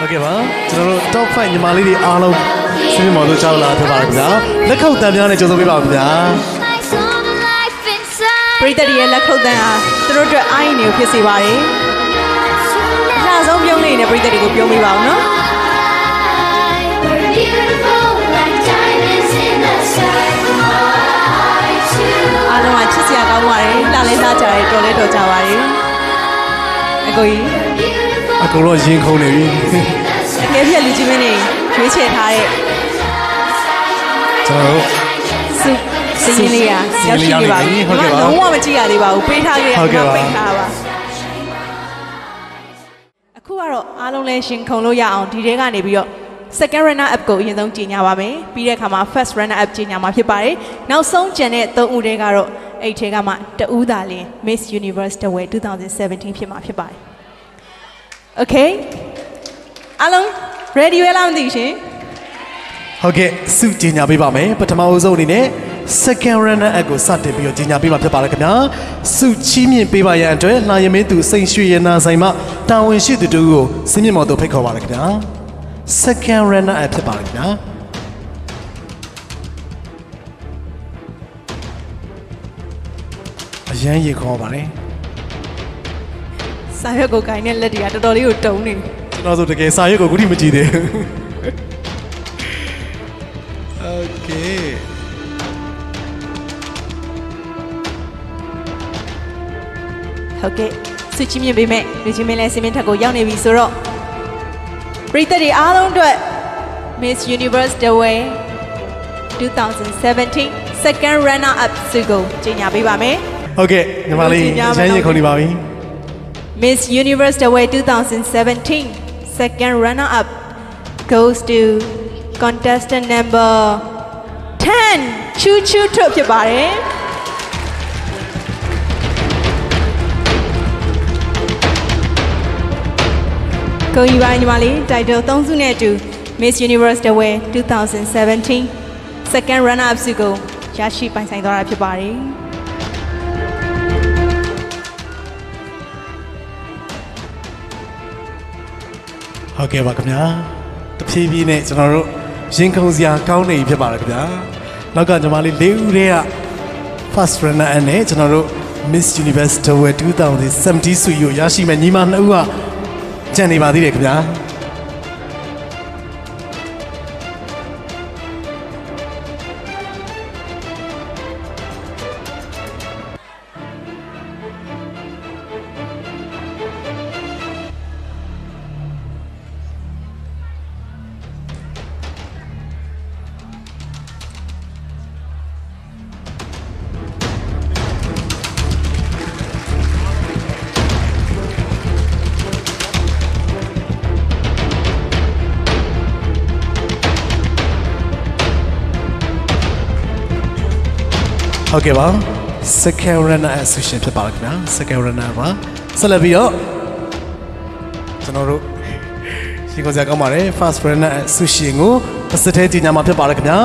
ဟုတ်ကဲ့ပါကျွန်တော်တို့ top 5ညီမလေးတွေအားလုံးစီးမော်တို့ကြောက်လာဖြစ်ပါခင်ဗျာလက်ခုပ်တန်များနဲ့ကြိုဆိုပေးပါဦးခင်ဗျာ Like some life ပရိ inside. သတ်တွေရဲ့လက်ခုပ်တန်းအားသူတို့အတွက်အားရင်တွေကိုဖြစ်စေပါတယ်။အလှဆုံးပြုံးလေးနဲ့ပရိသတ်တွေကိုပြုံးပေးပါအောင်နော် We're beautiful like diamonds in the sky. I too. ။အားလုံးကချစ်စရာကောင်းပါတယ်။လှလဲစားကြတယ်တော်လဲတော်ကြပါတယ်။အကိုကြီး အကုန်လုံးရင်ခုန်နေပြီငယ်ပြက်လူကြီးမင်းနေရွေးချယ်ထားတဲ့ကျွန်တော်တို့စုစည်ရင်လေးကရောက်ရှိနေပါပြီဟုတ်ကဲ့ပါလုံးဝမကြည့်ရသေးပါဘူးပေးထားခဲ့ရဟုတ်ကဲ့ပါပေးထားပါအခုကတော့အားလုံးလဲရှင်ခုံလို့ရအောင်ဒီထဲကနေပြီးတော့ second runner up ကိုအရင်ဆုံးကြီးညာပါမယ်ပြီးတဲ့အခါမှာ first runner up ကြီးညာမှာဖြစ်ပါတယ်နောက်ဆုံးကျန်တဲ့၃ဦးတွေကတော့အဲ့ထဲကမှတဦးသာလင် Miss Universe တဝဲ2017ဖြစ်မှာဖြစ်ပါတယ် Okay အားလုံး ready ရလားမသိဘူးရှင်ဟုတ်ကဲ့စုကြီးညာပေးပါမယ်ပထမဦးဆုံးအနေနဲ့ second runner up ကိုစတင်ပြီးတော့ကြီးညာပေးမှာဖြစ်ပါတယ်ခင်ဗျာစုချီးမြှင့်ပေးပါရန်အတွက်လှရမင်းသူစိန်ရွှေရနာဆိုင်မှတာဝန်ရှိသူတို့ကိုစင်းမြင့်မော်တို့ဖိတ်ခေါ်ပါရခင်ဗျာ second runner up ဖြစ်ပါတယ်ခင်ဗျာအရန်ရေခေါ်ပါတယ် စာရွက်ကိုကင်တဲ့လက်တွေကတော်တော်လေးကိုတုံနေကျွန်တော်ဆိုတကယ်စာရွက်ကိုခုထိမကြည့်သေးဘူး Okay ဟုတ်ကဲ့ဆွချင်းမြင်ပေးမယ်လူချင်းမင်းလည်းစင်မင်းထက်ကိုရောက်နေပြီဆိုတော့ပရိသတ်တွေအားလုံးအတွက် Miss Universe The Way 2017 second runner up ဆုကိုကြေညာပေးပါမယ်ဟုတ်ကဲ့ညီမလေးရမ်းရင်ခုန်နေပါပြီ Miss Universe The Way 2017 second runner up goes to contestant number 10 Chu Chu ထုတ်ဖြစ်ပါတယ် ကိုကြီးပါညီမလေး title 3စုနဲ့အတူ Miss Universe The Way 2017 second runner up ဆုကိုရရှိပိုင်ဆိုင်သွားတာဖြစ်ပါတယ် ဟုတ်ကဲ့ပါခင်ဗျာတဖြည်းဖြည်းနဲ့ကျွန်တော်တို့ရင်ခုန်စရာကောင်းနေပြီဖြစ်ပါတယ်ခင်ဗျာနောက်ကညီမလေး၄ဦးတည်းက first runner အနဲ့ကျွန်တော်တို့ Miss Universe Tower 2017ဆုကိုရရှိမဲ့ညီမနှစ်ဦးကကြံနေပါသေးတယ်ခင်ဗျာ ဟုတ်ကဲ့ပါ second runner association ဖြစ်ပါလားခင်ဗျာ second runner ပါဆက်လက်ပြီးတော့ကျွန်တော်တို့ရှင်ကိုစရာကောင်းပါတယ် first runner association ကိုတစ်စက်သေးကြီးညာမှာဖြစ်ပါလားခင်ဗျာ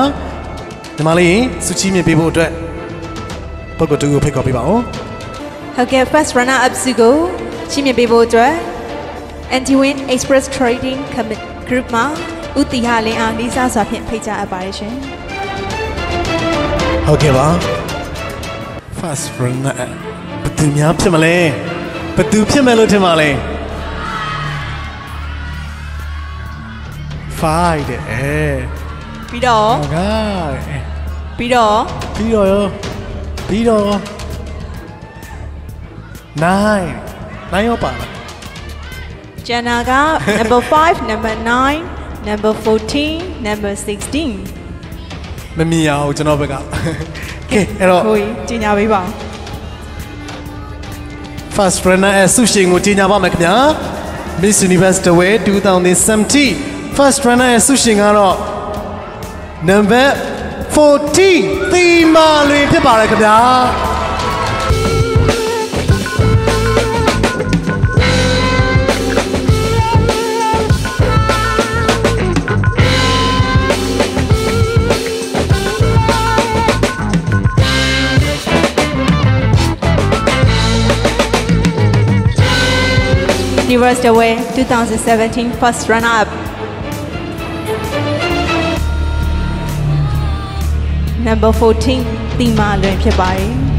ညီမလေးစုချီးမြင့်ပေးဖို့အတွက်ပုဂ္ဂိုလ်တူကိုဖိတ်ခေါ်ပေးပါဦးဟုတ်ကဲ့ first runner up ဆုကိုချီးမြှင့်ပေးဖို့အတွက် Antiwin Express Trading Company Group မှာဦးတီဟာလင်းအားလေးစားစွာဖြင့်ဖိတ်ကြားအပ်ပါတယ်ရှင်ဟုတ်ကဲ့ပါ first runner ဘယ်သူများဖြစ်မလဲဘယ်သူဖြစ်မယ်လို့ထင်ပါလဲ5တဲ့အဲပြီးတော့ဟုတ်ကဲ့ပြီးတော့ပြီးတော့ရောပြီးတော့9 9ရောပါလားကျန်တာက number 5 number 9 number 14 number 16မမြင်ရအောင်ကျွန်တော်ဘက်က ကဲအဲ့တော့ကိုကြီးကြီးညာပေးပါဦး first runner အဆုရှင်ကိုကြီးညာပါမယ်ခင်ဗျာ Miss Universe The Way 2017 first runner အဆုရှင်ကတော့ number 14သီမာလွင်ဖြစ်ပါတယ်ခင်ဗျာ Thank Universe The Way 2017 First Runner Up Number 14တီမာလွင်ဖြစ်ပါတယ်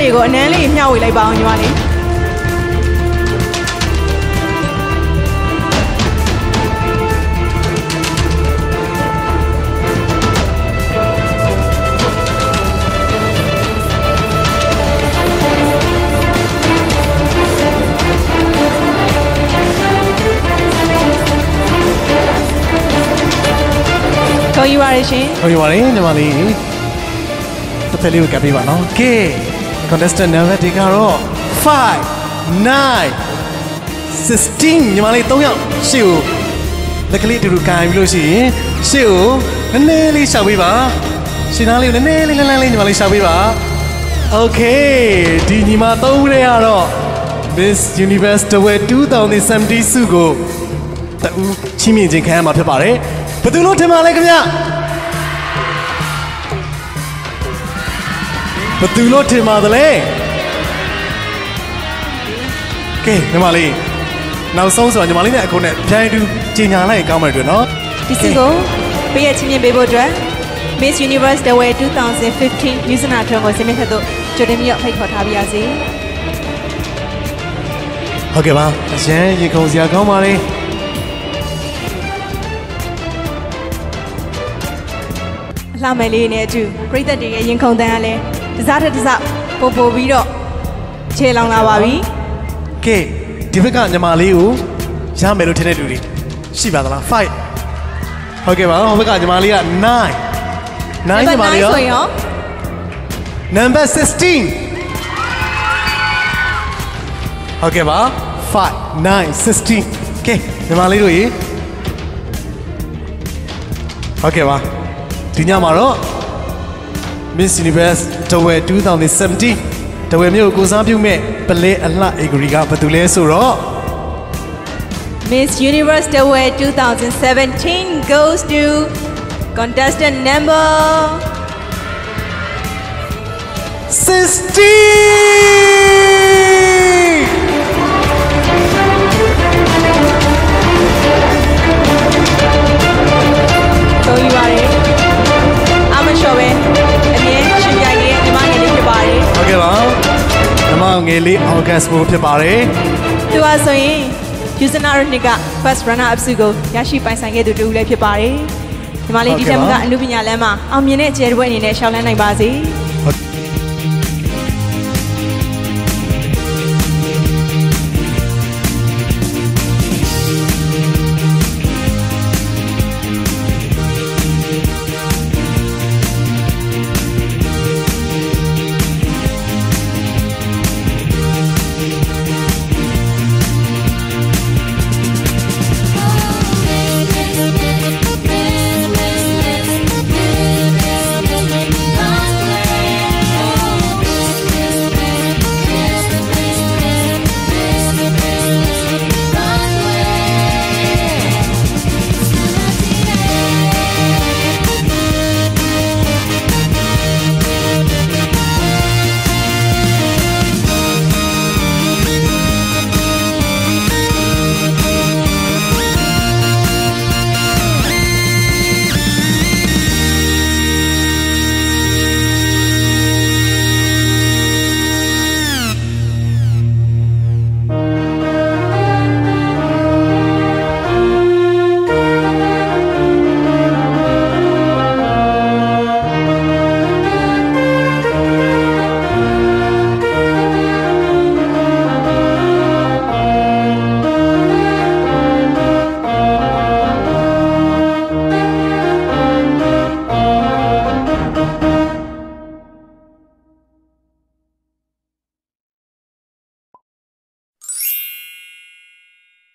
တ်တွေကိုအနမ်းလေးမျှဝေလိုက်ပါအောင်ညီမလေးခေါ်ယူပါရရှင်ဟုတ်ပြီပါလေညီမလေးတစ်ဖက်လေးကိုကပ်ပေးပါနော်ကဲ contestant number ဒီကတော့5 9 16ညီမလေး3ယောက်ရှေ့ကိုလက်ကလေးအတူတူကန်ပြီးလို့ရှိရင်ရှေ့ကိုနည်းနည်းလေးရှောက်ပေးပါရှင်သားလေးကိုနည်းနည်းလေးလန်းလန်းလေးညီမလေးရှောက်ပေးပါ Okay ဒီညီမ3ဦးတွေကတော့ Miss Universe The Way 2070ဆုကိုတူချီးမြှင့်ခြင်းခံရမှာဖြစ်ပါတယ်ဘယ်သူလို့ထင်ပါလဲခင်ဗျ ဘယ်သူလို့ထင်ပါသလဲကဲညီမလေးနောက်ဆုံးဆိုတော့ညီမလေးနဲ့အခုနဲ့ပြိုင်တူကြီးညာလိုက်ရင်ကောင်းမယ်တွေ့နော်ဒီစုကိုပေးရချင်းမြင်ပေးဖို့အတွက် Miss Universe The Way 2015မြူစနာထွန်းကိုစင်မြင့်ထက်သို့ကြိုတင်ပြီးတော့ဖိတ်ခေါ်ထားပါရစေဟုတ်ကဲ့ပါအရန်ရေခုံစရာကောင်းပါလေအလှမယ်လေးနဲ့အတူပရိသတ်တွေရဲ့ရင်ခုန်တန်းကလည်း တစ်စားတစ်တစ်စားပို့ပို့ပြီးတော့ခြေလောင်လာပါပြီကဲဒီဘက်ကညီမလေးကိုရမယ်လို့ထင်တဲ့လူတွေရှိပါသလား5ဟုတ်ကဲ့ပါဟိုဘက်ကညီမလေးက9 9ညီမလေးရောဆိုရင်ရော number 16ဟုတ်ကဲ့ပါ5 9 16ကဲညီမလေးတို့ရေဟုတ်ကဲ့ပါဒီညမှာတော့ Miss Universe တဝဲ2017တဝဲမြို့ကိုစားပြုမဲ့ပလဲအလှအေဂရီကဘာတူလဲဆိုတော့ Miss Universe The Way 2017 goes to contestant number 60 ငယ်လေး August မို့ဖြစ်ပါတယ်သူဟာဆိုရင်ယူဇနာရနစ်က first runner up ဆုကိုရရှိပိုင်ဆိုင်ခဲ့သူတူလည်းဖြစ်ပါတယ်ညီမလေးဒီထက်မကအမှုပညာလမ်းမှာအောင်မြင်တဲ့ကျယ်တဲ့ဘွဲ့အနေနဲ့ရှောင်းလန်းနိုင်ပါစေ